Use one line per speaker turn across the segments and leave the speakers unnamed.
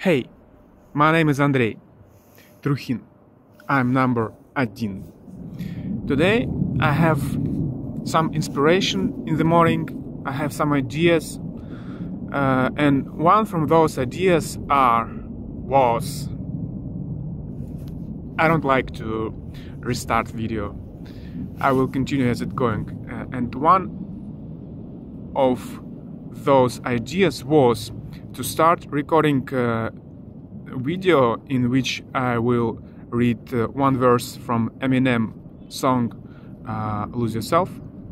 Hey, my name is Andrei Trukhin. I'm number 18. Today I have some inspiration in the morning. I have some ideas, uh, and one from those ideas are was. I don't like to restart video. I will continue as it going. Uh, and one of those ideas was to start recording a video in which I will read uh, one verse from Eminem song uh, Lose Yourself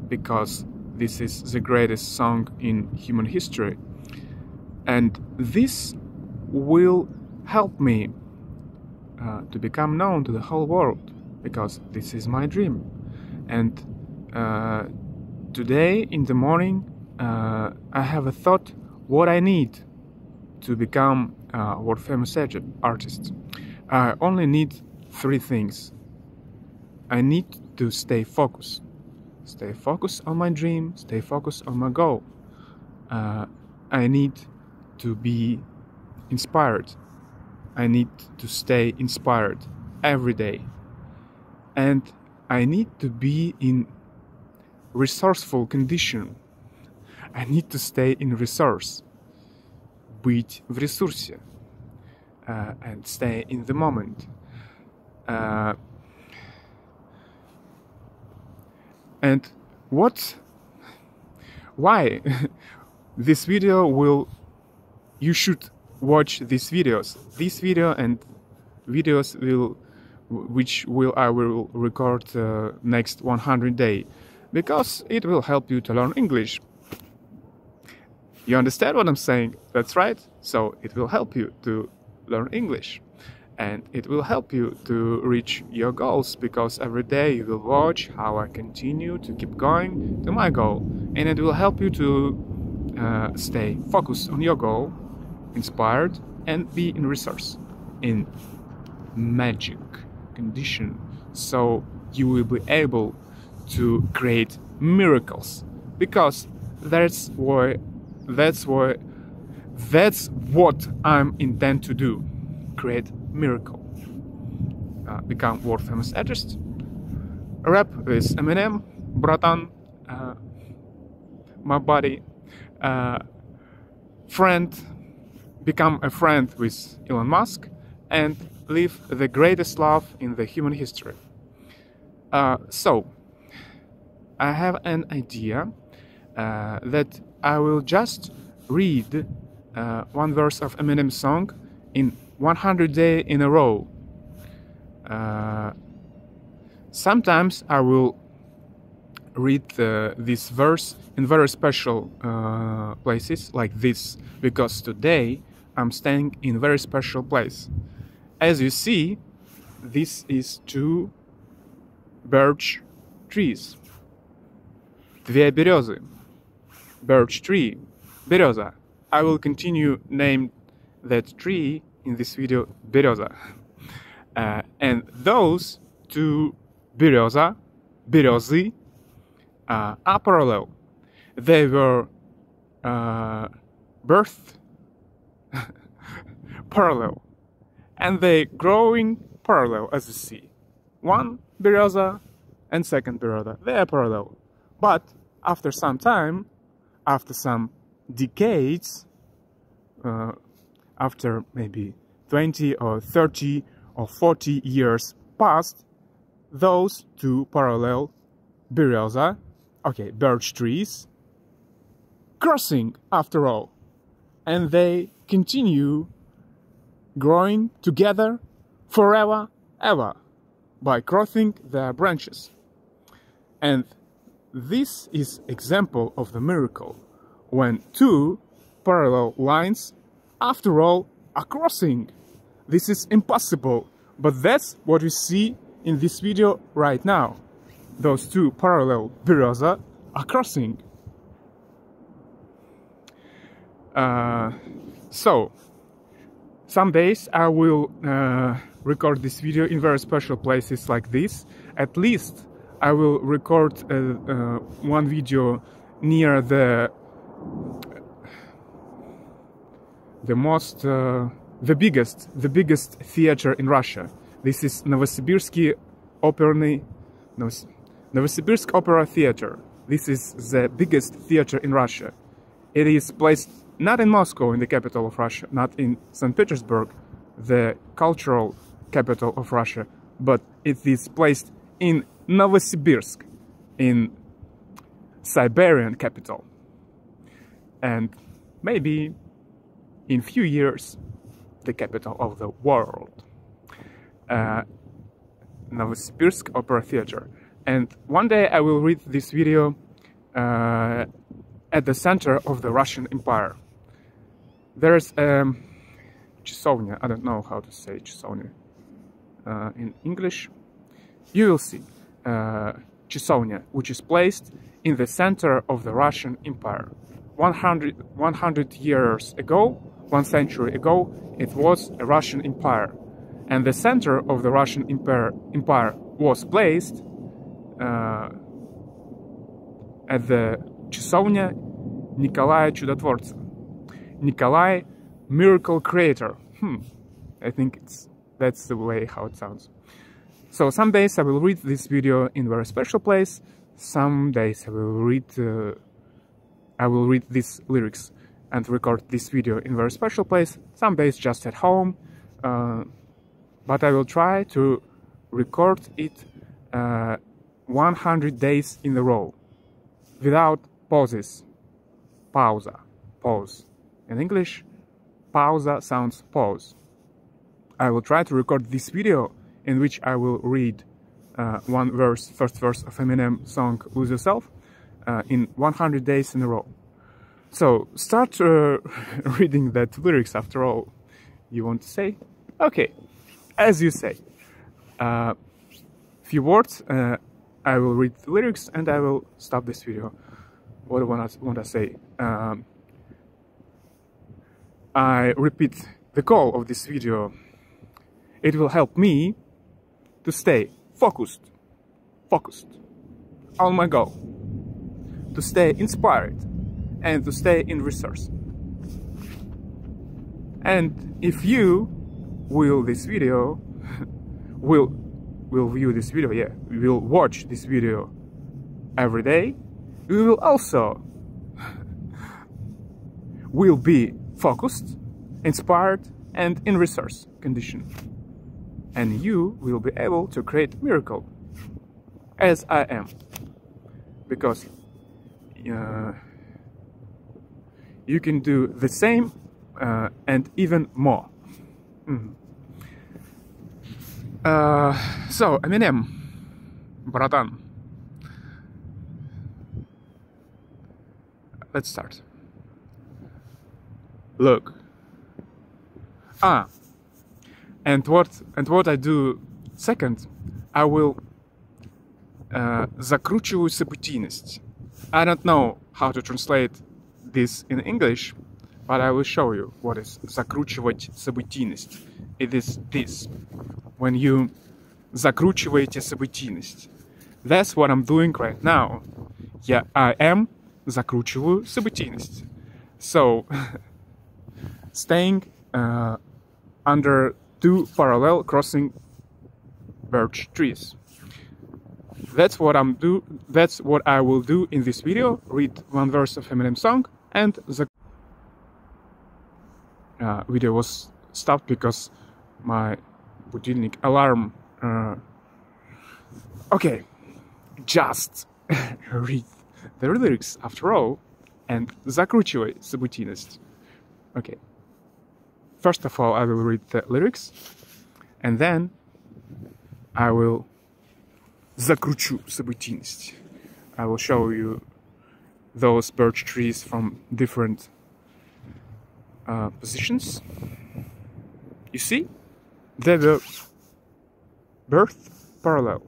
because this is the greatest song in human history. And this will help me uh, to become known to the whole world because this is my dream. And uh, today in the morning uh, I have a thought what I need to become a world famous artist. I only need three things. I need to stay focused. Stay focused on my dream, stay focused on my goal. Uh, I need to be inspired. I need to stay inspired every day. And I need to be in resourceful condition. I need to stay in resource быть в ресурсе uh, and stay in the moment. Uh, and what, why this video will, you should watch these videos. This video and videos will, which will I will record uh, next 100 day, because it will help you to learn English. You understand what I'm saying? That's right. So it will help you to learn English and it will help you to reach your goals because every day you will watch how I continue to keep going to my goal and it will help you to uh, stay focused on your goal, inspired, and be in resource, in magic condition so you will be able to create miracles because that's why that's what that's what I'm intent to do. Create miracle. Uh, become world famous artist. Rap with Eminem, Bratan, uh, my buddy, uh, friend, become a friend with Elon Musk, and live the greatest love in the human history. Uh, so, I have an idea that I will just read uh, one verse of Eminem song in 100 day in a row. Uh, sometimes I will read uh, this verse in very special uh, places like this because today I'm staying in a very special place. As you see, this is two birch trees. Две березы birch tree, Beroza. I will continue name that tree in this video Beroza. Uh, and those two Beroza, Berozi, uh, are parallel. They were uh, parallel and they growing parallel as you see. One Beroza and second Beroza, they are parallel. But after some time, after some decades, uh, after maybe 20 or 30 or 40 years passed, those two parallel bereza, okay, birch trees, crossing after all, and they continue growing together forever, ever, by crossing their branches. And this is example of the miracle when two parallel lines after all are crossing. This is impossible, but that's what we see in this video right now. Those two parallel bereza are crossing. Uh, so, some days I will uh, record this video in very special places like this. At least I will record uh, uh, one video near the the most uh, the biggest, the biggest theater in Russia. This is Novosibirsky Operny, Novosibirsk Opera Theater. This is the biggest theater in Russia. It is placed not in Moscow, in the capital of Russia, not in St. Petersburg, the cultural capital of Russia, but it is placed in Novosibirsk in Siberian capital. And maybe in few years the capital of the world. Uh, Novosibirsk Opera Theater. And one day I will read this video uh, at the center of the Russian Empire. There's a um, chisovnya, I don't know how to say chisovnya uh, in English. You will see. uh, Часовня, which is placed in the center of the Russian Empire. 100, 100 years ago, one century ago, it was a Russian Empire. And the center of the Russian Empire, empire was placed uh, at the Часовня Николая Чудотворца. Nikolai Miracle Creator. Hmm, I think it's that's the way how it sounds. So some days I will read this video in a very special place. Some days I will read uh, I will read these lyrics and record this video in a very special place. Some days just at home. Uh, but I will try to record it uh, 100 days in a row without pauses. Pausa. Pause. In English, pausa sounds pause. I will try to record this video in which I will read uh, one verse, first verse of Eminem song Lose Yourself uh, in 100 days in a row. So start uh, reading that lyrics after all you want to say. Okay, as you say. Uh, few words, uh, I will read the lyrics and I will stop this video. What do I want to say? Um, I repeat the goal of this video. It will help me to stay focused, focused on my goal, to stay inspired and to stay in resource. And if you will this video, will will view this video, yeah, we will watch this video every day, we will also will be focused, inspired, and in resource condition And you will be able to create miracle, as I am, because uh, you can do the same uh, and even more. Mm. Uh, so, Eminem, братан. Let's start. Look. Ah. And what and what I do second, I will uh, закручиваю событийность. I don't know how to translate this in English, but I will show you what is закручивать событийность. It is this. When you закручиваете событийность. That's what I'm doing right now. Я I am закручиваю событийность. So, staying uh, under two parallel crossing birch trees. That's what I'm do. That's what I will do in this video. Read one verse of Eminem song and the uh, video was stopped because my будильник alarm. Uh, okay, just read the lyrics after all and закручивай событийность. Okay. First of all, I will read the lyrics and then I will закручу событийность. I will show you those birch trees from different uh, positions. You see? They were birth parallel.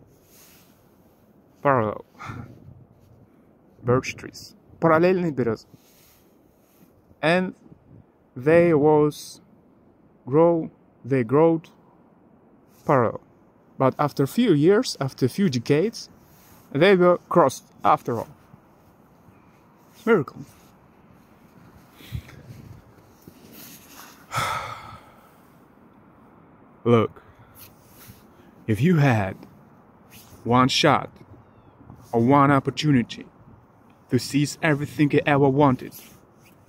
Parallel. Birch trees. Параллельные березы. And they was grow, they growed parallel. But after a few years, after a few decades, they were crossed after all. Miracle. Look, if you had one shot or one opportunity to seize everything you ever wanted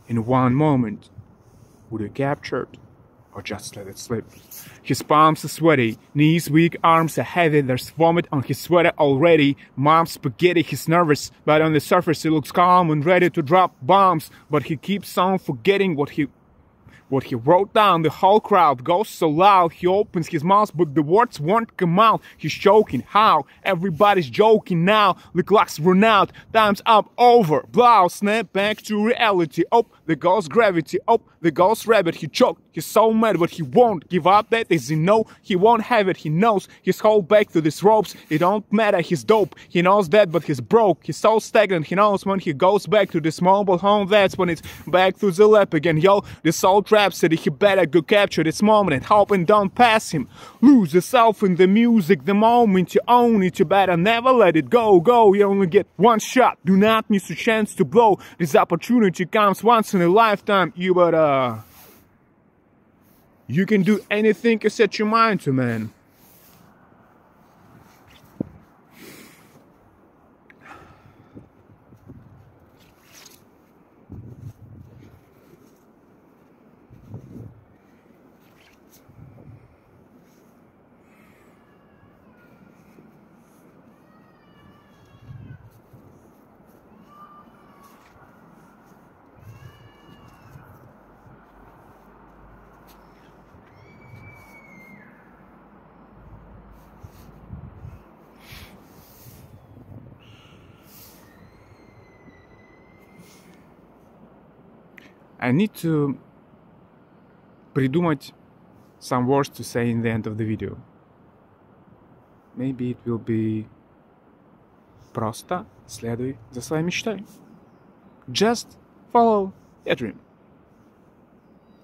in one moment, would you capture it or just let it slip? His palms are sweaty, knees weak, arms are heavy, there's vomit on his sweater already. Mom's spaghetti, he's nervous, but on the surface he looks calm and ready to drop bombs. But he keeps on forgetting what he what he wrote down, the whole crowd goes so loud, he opens his mouth, but the words won't come out. He's choking. How? Everybody's joking now. The clock's run out. Time's up. Over. Blow. Snap back to reality. Oh, the ghost gravity. Oh, the ghost rabbit. He choked. He's so mad, but he won't give up. That is he know he won't have it. He knows he's hold back to these ropes. It don't matter. He's dope. He knows that, but he's broke. He's so stagnant. He knows when he goes back to this mobile home, that's when it's back to the lap again. Yo, this old rhapsody. He better go capture this moment and hope and don't pass him. Lose yourself in the music the moment you own it. You better never let it go. Go. You only get one shot. Do not miss a chance to blow. This opportunity comes once in a lifetime. You but uh You can do anything you set your mind to, man. I need to придумать some words to say in the end of the video. Maybe it will be просто следуй за своей мечтой. Just follow your dream.